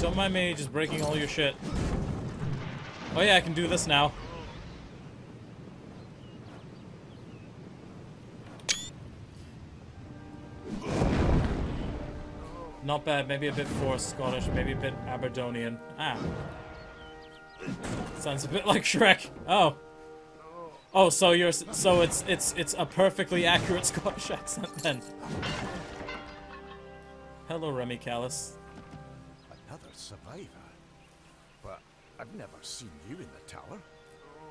Don't mind me just breaking all your shit. Oh yeah, I can do this now. Not bad, maybe a bit forced Scottish, maybe a bit Aberdonian. Ah. Sounds a bit like Shrek. Oh. Oh, so you're so it's it's it's a perfectly accurate Scottish accent then. Hello, Remy Kallas. Another survivor. But I've never seen you in the tower.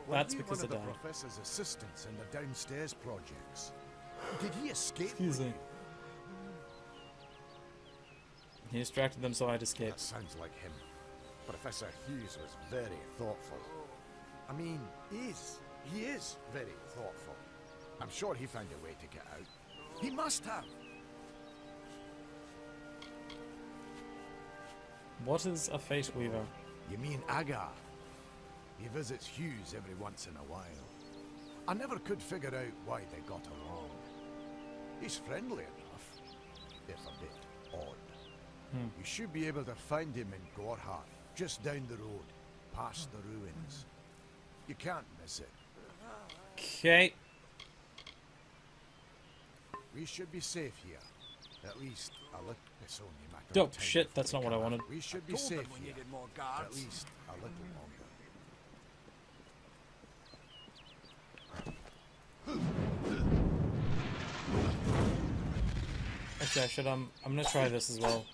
That's you because one of I the died. professor's assistants in the downstairs projects. Did he escape? Excuse me. you? He distracted them so I'd That escape. sounds like him. Professor Hughes was very thoughtful. I mean, is. He is very thoughtful. I'm sure he found a way to get out. He must have. What is a Fate Weaver? You mean Agarth? He visits Hughes every once in a while. I never could figure out why they got along. He's friendly enough, if a bit odd. Hmm. You should be able to find him in Gorhart, just down the road, past the ruins. You can't miss it. Okay. We should be safe here. At least a little. It's only a matter of Dope time shit, that's not what I come out. wanted. We should be safe we here. needed more At guards. least a little longer. Okay, I should um I'm gonna try this as well.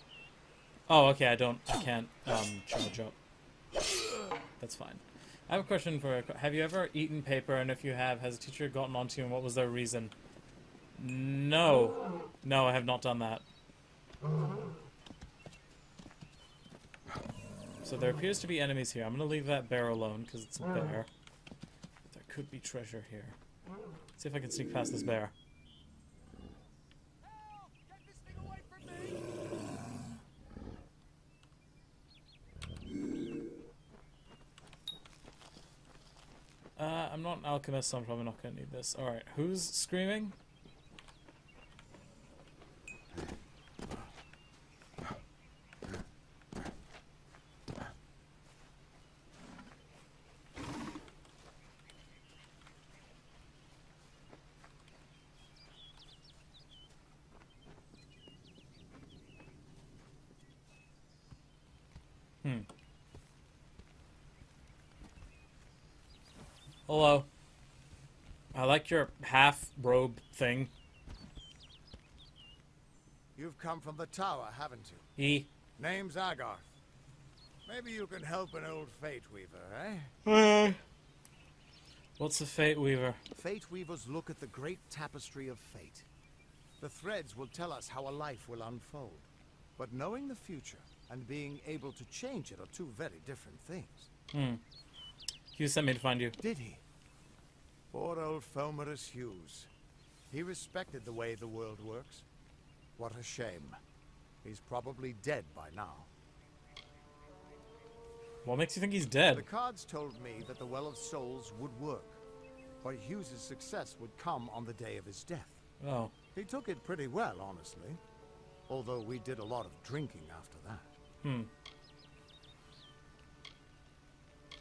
Oh, okay, I don't I can't um charge up. That's fine. I have a question for have you ever eaten paper and if you have, has a teacher gotten onto you and what was their reason? No. No, I have not done that. So there appears to be enemies here. I'm gonna leave that bear alone because it's a bear. There could be treasure here. see if I can sneak past this bear. Uh, I'm not an alchemist, so I'm probably not gonna need this. Alright, who's screaming? Hmm. Hello. I like your half robe thing. You've come from the tower, haven't you? E. Name's Agarth. Maybe you can help an old Fate Weaver, eh? What's a Fate Weaver? Fate Weavers look at the great tapestry of fate. The threads will tell us how a life will unfold. But knowing the future and being able to change it are two very different things. Hmm. Hugh sent me to find you. Did he? Poor old Fomorous Hughes. He respected the way the world works. What a shame. He's probably dead by now. What makes you think he's dead? The cards told me that the Well of Souls would work, but Hughes's success would come on the day of his death. Oh. He took it pretty well, honestly. Although we did a lot of drinking after that. Hmm.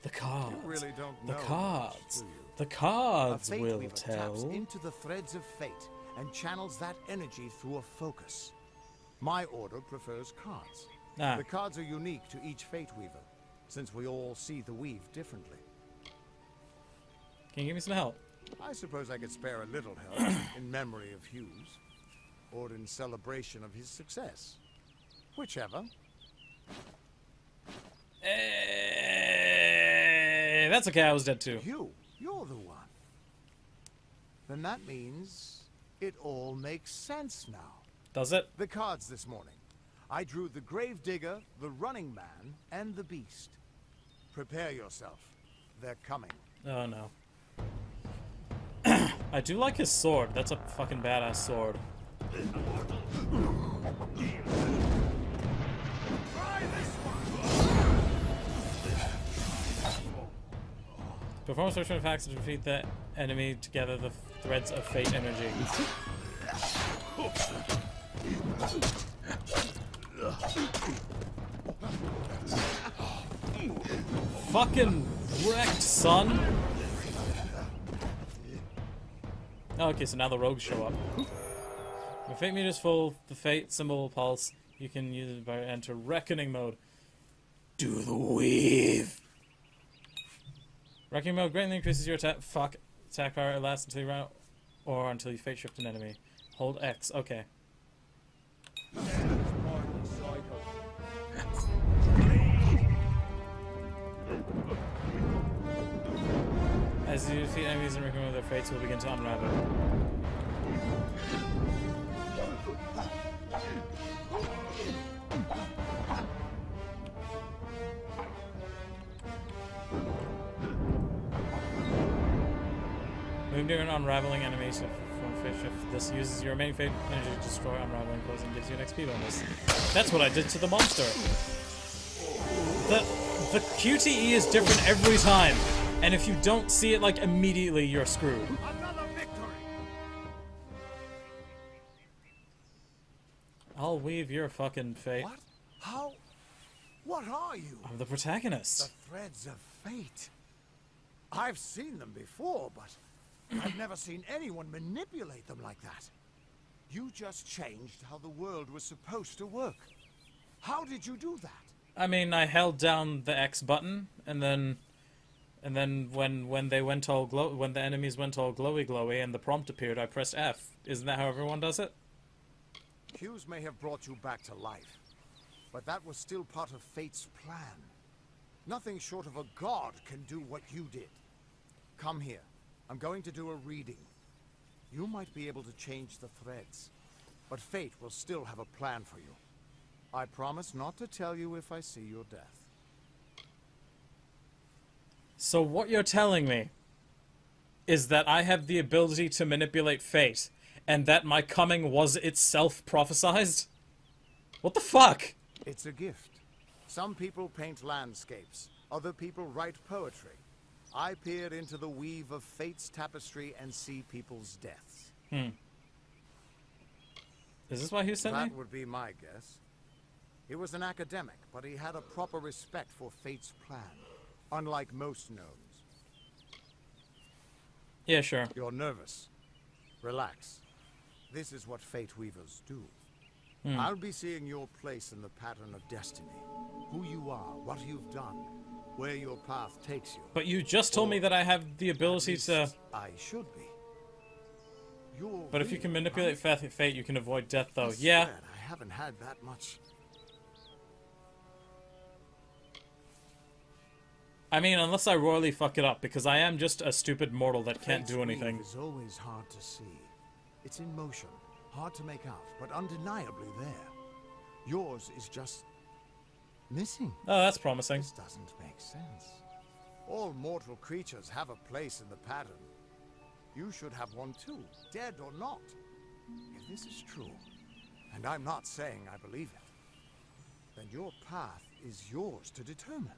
The cards. You really don't the know much, cards. do you? The A cards fate will tell. taps into the threads of fate and channels that energy through a focus. My order prefers cards. Ah. The cards are unique to each fate weaver, since we all see the weave differently. Can you give me some help? I suppose I could spare a little help in memory of Hughes, or in celebration of his success. Whichever. Eh, that's okay, I was dead too. You, you're the one. Then that means it all makes sense now. Does it? The cards this morning. I drew the Gravedigger, the Running Man, and the Beast. Prepare yourself. They're coming. Oh no. I do like his sword. That's a fucking badass sword. Perform a search to defeat the enemy together the threads of fate energy. fucking wrecked, son. Oh, okay, so now the rogues show up. When fate meter is full, the fate symbol will pulse. You can use it by enter reckoning mode. Do the weave. Mode greatly increases your attack. Fuck. Attack power It lasts until you run out, or until you fate shift an enemy. Hold X. Okay. As you defeat enemies and recover their fates will begin to unravel. Near an unraveling so from fish if this uses your main fate energy to destroy unraveling foes and gives you an XP bonus. That's what I did to the monster. The the QTE is different every time. And if you don't see it like immediately, you're screwed. Another victory! I'll weave your fucking fate. What? How? What are you? I'm the protagonist. The threads of fate. I've seen them before, but I've never seen anyone manipulate them like that. You just changed how the world was supposed to work. How did you do that? I mean, I held down the X button, and then, and then when when they went all glow, when the enemies went all glowy glowy, and the prompt appeared, I pressed F. Isn't that how everyone does it? Hughes may have brought you back to life, but that was still part of fate's plan. Nothing short of a god can do what you did. Come here. I'm going to do a reading. You might be able to change the threads, but fate will still have a plan for you. I promise not to tell you if I see your death. So what you're telling me is that I have the ability to manipulate fate, and that my coming was itself prophesized? What the fuck? It's a gift. Some people paint landscapes, other people write poetry. I peer into the weave of fate's tapestry and see people's deaths. Is this why he sent me? That would be my guess. He was an academic, but he had a proper respect for fate's plan, unlike most gnomes. Yeah, sure. You're nervous. Relax. This is what fate weavers do. Hmm. I'll be seeing your place in the pattern of destiny. Who you are, what you've done, where your path takes you. But you just told me that I have the ability to. I should be. You're But if you can manipulate fate, fate, you can avoid death, I though. Yeah. I haven't had that much. I mean, unless I royally fuck it up, because I am just a stupid mortal that can't do anything. It's always hard to see. It's in motion, hard to make out, but undeniably there. Yours is just missing. Oh, that's promising. This doesn't make sense. All mortal creatures have a place in the pattern. You should have one too, dead or not. If this is true, and I'm not saying I believe it, then your path is yours to determine.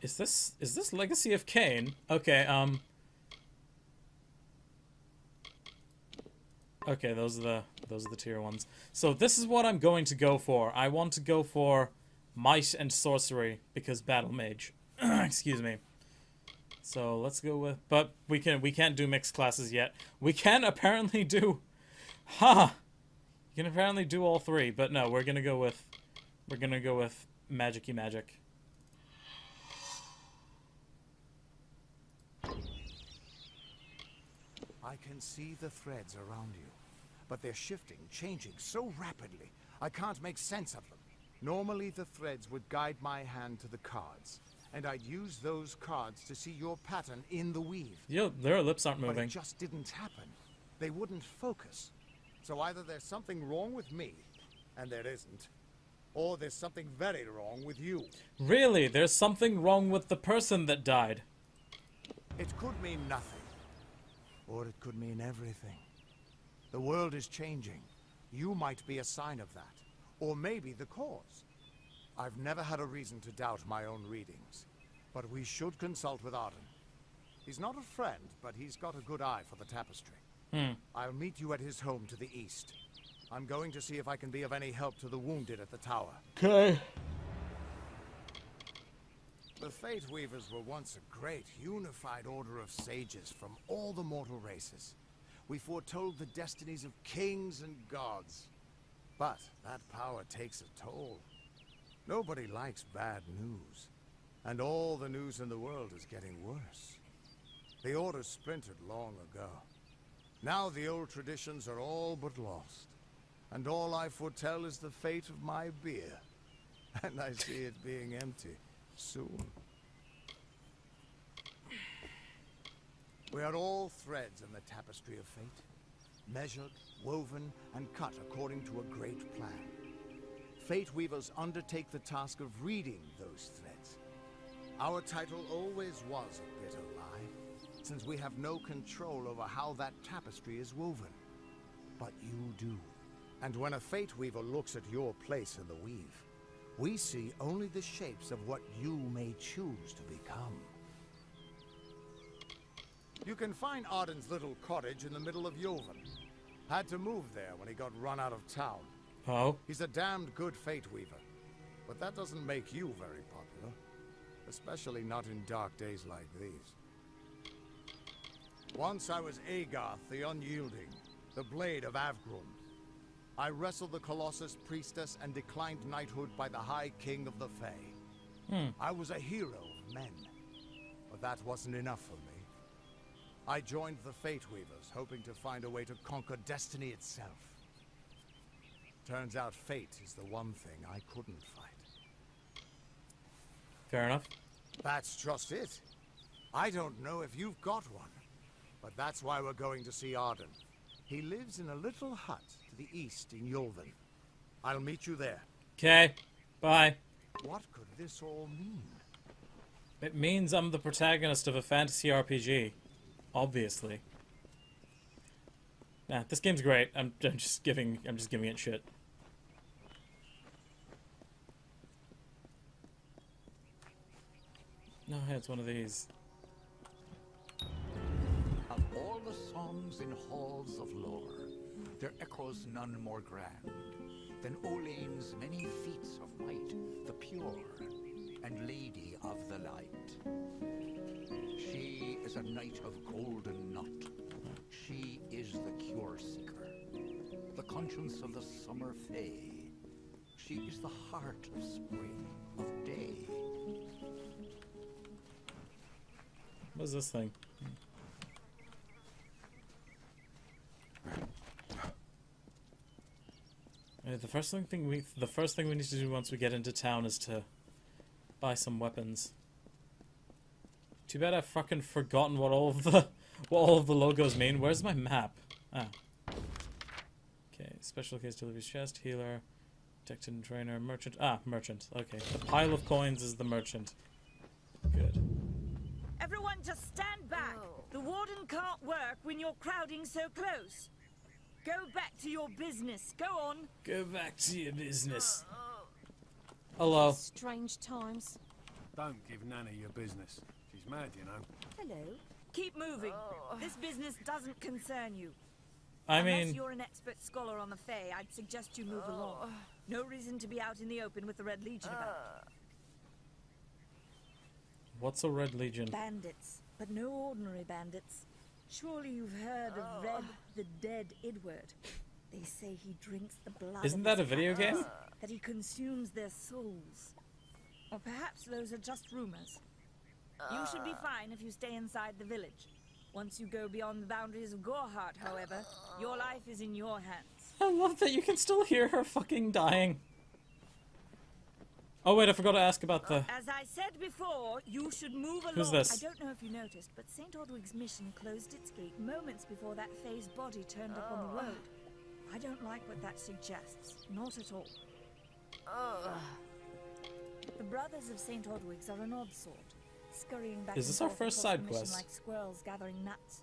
Is this is this Legacy of Cain? Okay, um. Okay, those are the those are the tier ones. So this is what I'm going to go for. I want to go for might and sorcery because battle mage. Excuse me. So let's go with but we can we can't do mixed classes yet. We can apparently do Ha! You can apparently do all three, but no, we're gonna go with we're gonna go with magicy magic. I can see the threads around you, but they're shifting, changing so rapidly. I can't make sense of them. Normally, the threads would guide my hand to the cards, and I'd use those cards to see your pattern in the weave. Yo, their lips aren't But moving. it just didn't happen. They wouldn't focus. So either there's something wrong with me, and there isn't, or there's something very wrong with you. Really, there's something wrong with the person that died. It could mean nothing, or it could mean everything. The world is changing. You might be a sign of that, or maybe the cause. I've never had a reason to doubt my own readings, but we should consult with Arden. He's not a friend, but he's got a good eye for the tapestry. Hmm. I'll meet you at his home to the east. I'm going to see if I can be of any help to the wounded at the tower. Okay. The Fate Weavers were once a great, unified order of sages from all the mortal races. We foretold the destinies of kings and gods. But that power takes a toll. Nobody likes bad news. And all the news in the world is getting worse. The Order splintered long ago. Now the old traditions are all but lost. And all I foretell is the fate of my beer. And I see it being empty soon. We are all threads in the tapestry of fate. Measured, woven, and cut according to a great plan. Fate Weavers undertake the task of reading those threads. Our title always was a bitter lie, since we have no control over how that tapestry is woven. But you do. And when a Fate Weaver looks at your place in the weave, we see only the shapes of what you may choose to become. You can find Arden's little cottage in the middle of Yoven. Had to move there when he got run out of town. Oh, He's a damned good Fate Weaver. But that doesn't make you very popular. Especially not in dark days like these. Once I was Agarth the Unyielding, the Blade of Avgrund. I wrestled the Colossus Priestess and declined knighthood by the High King of the Fae. Hmm. I was a hero of men. But that wasn't enough for me. I joined the Fate Weavers, hoping to find a way to conquer destiny itself. Turns out fate is the one thing I couldn't fight. fair enough. That's just it. I don't know if you've got one, but that's why we're going to see Arden. He lives in a little hut to the east in Yulven. I'll meet you there. Okay, bye. What could this all mean? It means I'm the protagonist of a fantasy RPG. Obviously. Nah, this game's great. I'm, I'm just giving I'm just giving it shit. No, it's one of these. Of all the songs in halls of lore, there echoes none more grand than Olane's many feats of might, the pure and lady of the light. She is a knight of golden knot. She is the cure seeker, the conscience of the summer fae. She is the heart of spring, of day. What is this thing? Uh, the first thing, thing we the first thing we need to do once we get into town is to buy some weapons. Too bad I've fucking forgotten what all of the what all of the logos mean. Where's my map? Ah. Okay, special case delivery chest, healer, detected trainer, merchant. Ah, merchant. Okay, the pile of coins is the merchant. Good. Everyone just stand back. The warden can't work when you're crowding so close. Go back to your business. Go on. Go back to your business. Hello. Strange times. Don't give Nana your business. She's mad, you know. Hello. Keep moving. Oh. This business doesn't concern you. I Unless mean, you're an expert scholar on the Fae, I'd suggest you move oh. along. No reason to be out in the open with the Red Legion about. Ah. what's a Red Legion? Bandits, but no ordinary bandits. Surely you've heard of oh. Red the Dead Idward. They say he drinks the blood. Isn't that a video captors, game? That he consumes their souls. Or perhaps those are just rumors. You should be ah. fine if you stay inside the village. Once you go beyond the boundaries of Gorhart, however, your life is in your hands. I love that you can still hear her fucking dying. Oh wait, I forgot to ask about the. As I said before, you should move along. Who's this? I don't know if you noticed, but St. Ordwig's mission closed its gate moments before that Fae's body turned up on the ah. road. I don't like what that suggests. Not at all. The brothers of St. Ordwig's are an odd sort, scurrying back Is this our first across side quest? like squirrels gathering nuts.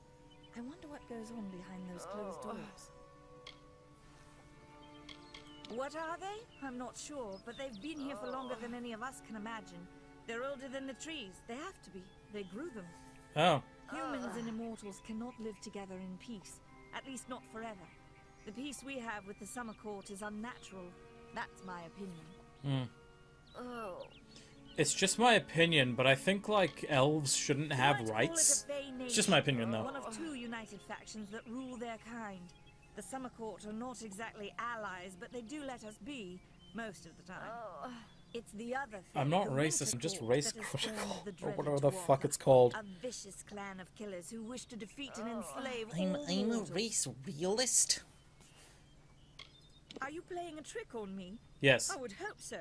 I wonder what goes on behind those closed doors. What are they? I'm not sure, but they've been here for longer than any of us can imagine. They're older than the trees. They have to be. They grew them. Oh, Humans and immortals cannot live together in peace, at least not forever. The peace we have with the Summer Court is unnatural. That's my opinion. Hmm. Oh. It's just my opinion, but I think like elves shouldn't have You rights. it It's just my opinion, though. One of two united factions that rule their kind. The Summer Court are not exactly allies, but they do let us be most of the time. Oh. It's the other thing. I'm not the racist, I'm just race that critical, or whatever the Dwarf, fuck it's called. A vicious clan of killers who wish to defeat and oh. enslave I'm, I'm a race realist. Are you playing a trick on me? Yes. I would hope so.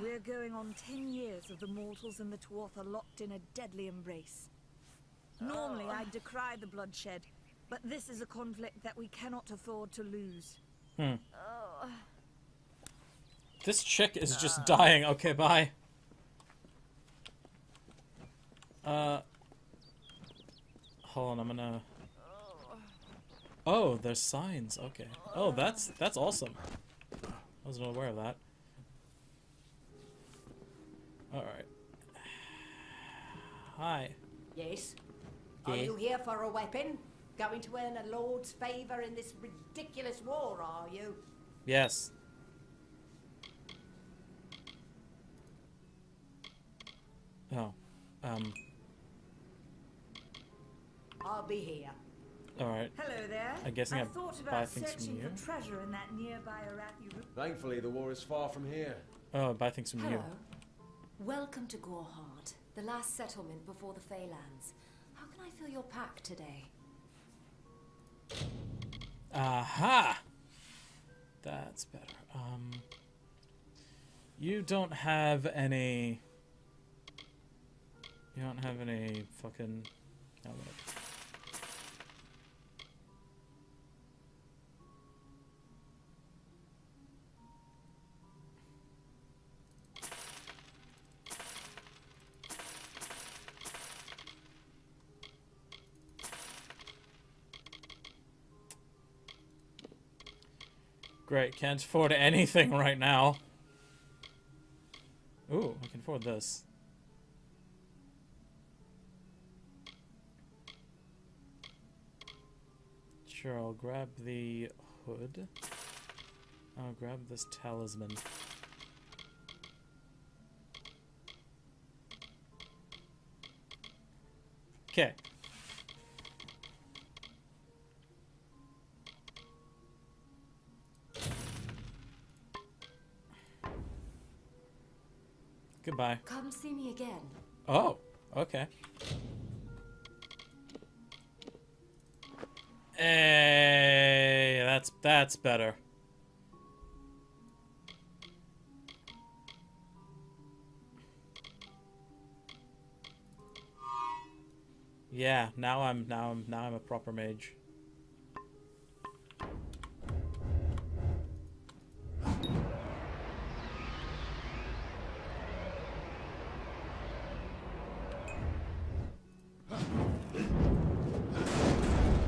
We're going on ten years of the mortals and the dwarf are locked in a deadly embrace. Normally, I decry the bloodshed, but this is a conflict that we cannot afford to lose. This chick is just dying. Okay, bye. Uh. Hold on, I'm gonna. Oh, there's signs. Okay. Oh, that's that's awesome. I wasn't aware of that. All right. Hi. Yes. Are you here for a weapon? Going to earn a lord's favour in this ridiculous war, are you? Yes. Oh. Um. I'll be here. All right. Hello there. I'm guessing I I thought buy about things from searching you. for treasure in that nearby Arathi room. Thankfully, the war is far from here. Oh, buy things from you. Hello. Welcome to Gorhart, the last settlement before the Feylands. How can I fill your pack today? Aha! That's better. Um, you don't have any. You don't have any fucking. Oh, whatever. Great, can't afford anything right now. Ooh, I can afford this. Sure, I'll grab the hood. I'll grab this talisman. Okay. Goodbye. Come see me again. Oh, okay. Hey, that's that's better. Yeah, now I'm now I'm now I'm a proper mage.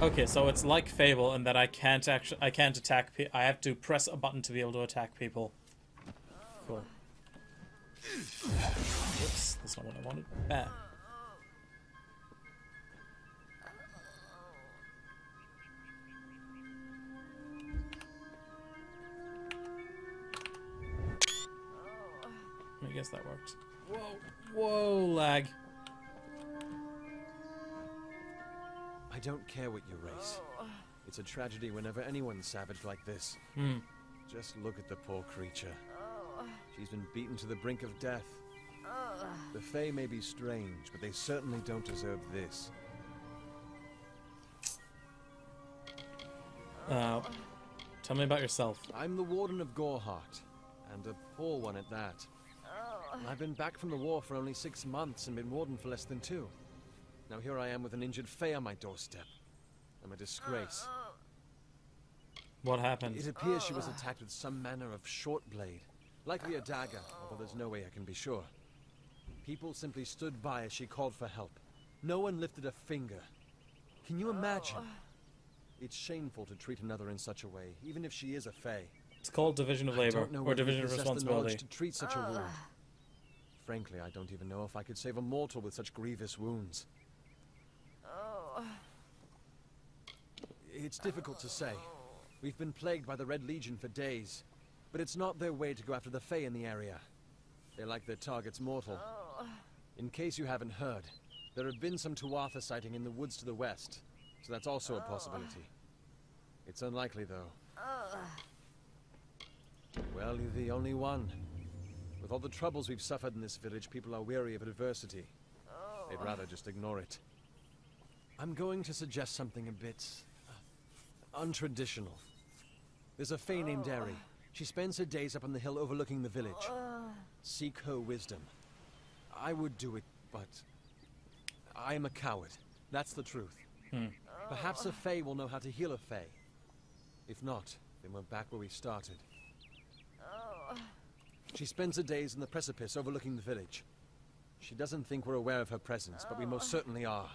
Okay, so it's like Fable in that I can't actually I can't attack pe- I have to press a button to be able to attack people. Cool. Whoops, that's not what I wanted. Bam. I guess that worked. Whoa, whoa, lag. I don't care what you race. It's a tragedy whenever anyone's savage like this. Hmm. Just look at the poor creature. She's been beaten to the brink of death. The Fae may be strange, but they certainly don't deserve this. Uh, tell me about yourself. I'm the Warden of Gorhart, and a poor one at that. I've been back from the war for only six months and been Warden for less than two. Now here I am with an injured Fae on my doorstep. I'm a disgrace. Uh, uh. What happened? It appears she was uh. attacked with some manner of short blade, likely a dagger, although there's no way I can be sure. People simply stood by as she called for help. No one lifted a finger. Can you imagine? It's shameful to treat another in such a way, even if she is a Fae. It's called division of labor or division of possess the responsibility. to treat such a wound. Frankly, I don't even know if I could save a mortal with such grievous wounds. It's difficult to say. We've been plagued by the Red Legion for days, but it's not their way to go after the Fae in the area. They like their targets mortal. In case you haven't heard, there have been some Tuatha sighting in the woods to the west, so that's also a possibility. It's unlikely, though. Well, you're the only one. With all the troubles we've suffered in this village, people are weary of adversity. They'd rather just ignore it. I'm going to suggest something a bit... Uh, untraditional. There's a Fae named Eri. She spends her days up on the hill overlooking the village. Seek her wisdom. I would do it, but... I am a coward. That's the truth. Hmm. Perhaps a Fae will know how to heal a Fae. If not, then we're back where we started. She spends her days in the precipice overlooking the village. She doesn't think we're aware of her presence, but we most certainly are.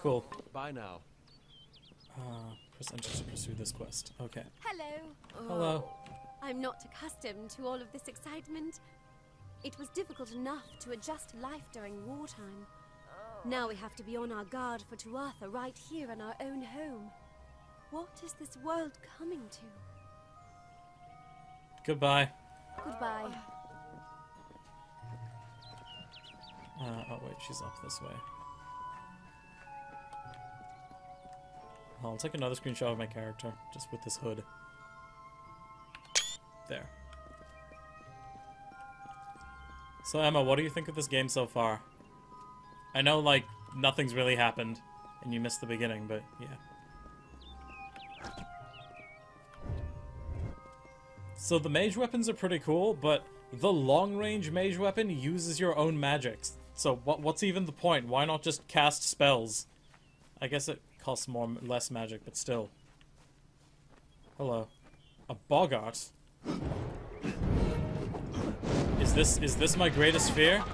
Cool. Bye now. Uh, press enter to pursue this quest. Okay. Hello. Hello. I'm not accustomed to all of this excitement. It was difficult enough to adjust life during wartime. Now we have to be on our guard for Tuatha right here in our own home. What is this world coming to? Goodbye. Goodbye. Uh, oh wait, she's up this way. I'll take another screenshot of my character, just with this hood. There. So Emma, what do you think of this game so far? I know, like, nothing's really happened, and you missed the beginning, but yeah. So the mage weapons are pretty cool, but the long-range mage weapon uses your own magics. So what what's even the point? Why not just cast spells? I guess it costs more less magic, but still. Hello. A boggart. Is this is this my greatest fear?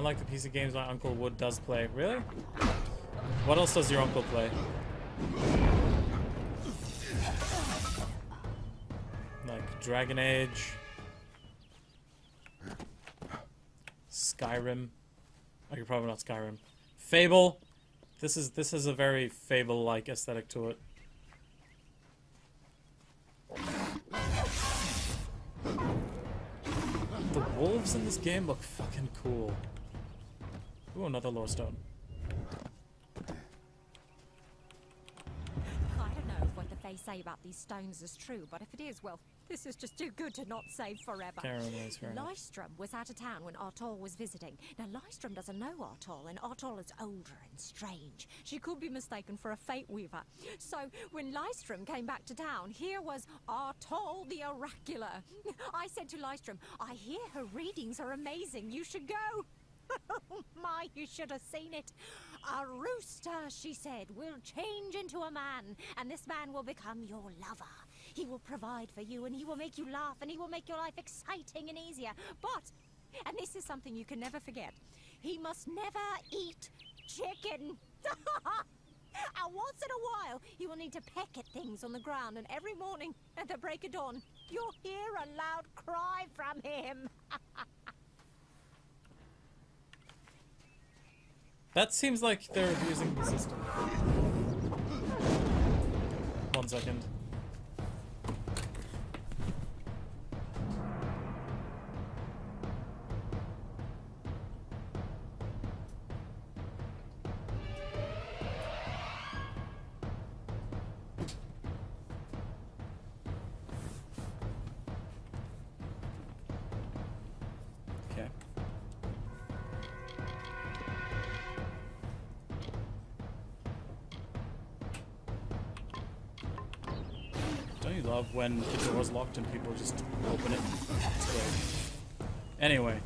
Kind of like the piece of games my Uncle Wood does play. Really? What else does your uncle play? Like Dragon Age, Skyrim. Oh, you're probably not Skyrim. Fable. This is this is a very Fable-like aesthetic to it. The wolves in this game look fucking cool. Ooh, another lore stone. I don't know if what the Fae say about these stones is true, but if it is, well, this is just too good to not save forever. Can't realize fair enough. Lystrom was out of town when Artol was visiting. Now, Lystrom doesn't know Artol, and Artol is older and strange. She could be mistaken for a fate weaver. So, when Lystrom came back to town, here was Artol the Oracular. I said to Lystrom, I hear her readings are amazing. You should go. Oh my, you should have seen it. A rooster, she said, will change into a man, and this man will become your lover. He will provide for you, and he will make you laugh, and he will make your life exciting and easier. But, and this is something you can never forget, he must never eat chicken. And once in a while, he will need to peck at things on the ground, and every morning at the break of dawn, you'll hear a loud cry from him. That seems like they're abusing the system. One second. Love when the door's locked and people just open it? It's great. Anyway.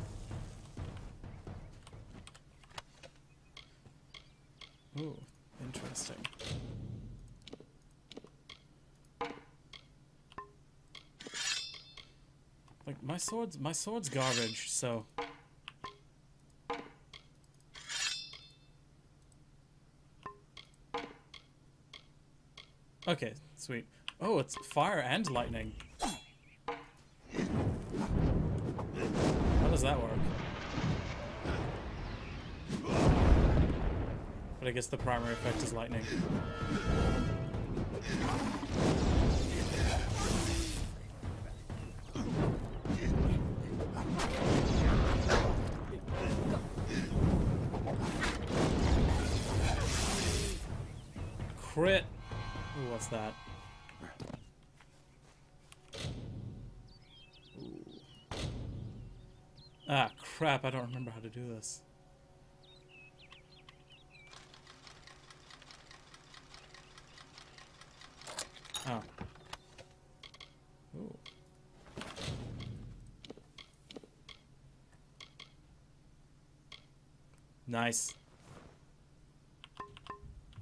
Ooh, interesting. Like my sword's my sword's garbage, so Okay, sweet. Oh, it's fire and lightning. How does that work? But I guess the primary effect is lightning. Crit! Ooh, what's that? Crap, I don't remember how to do this. Oh. Ooh. Nice.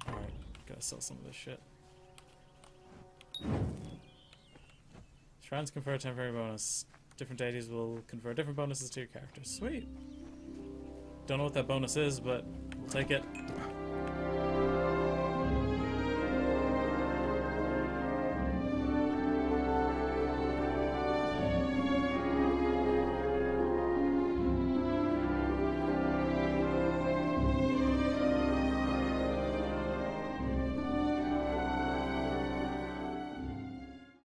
Alright, gotta sell some of this shit. Shrines confer a temporary bonus. Different deities will confer different bonuses to your character. Sweet. Don't know what that bonus is, but we'll take it.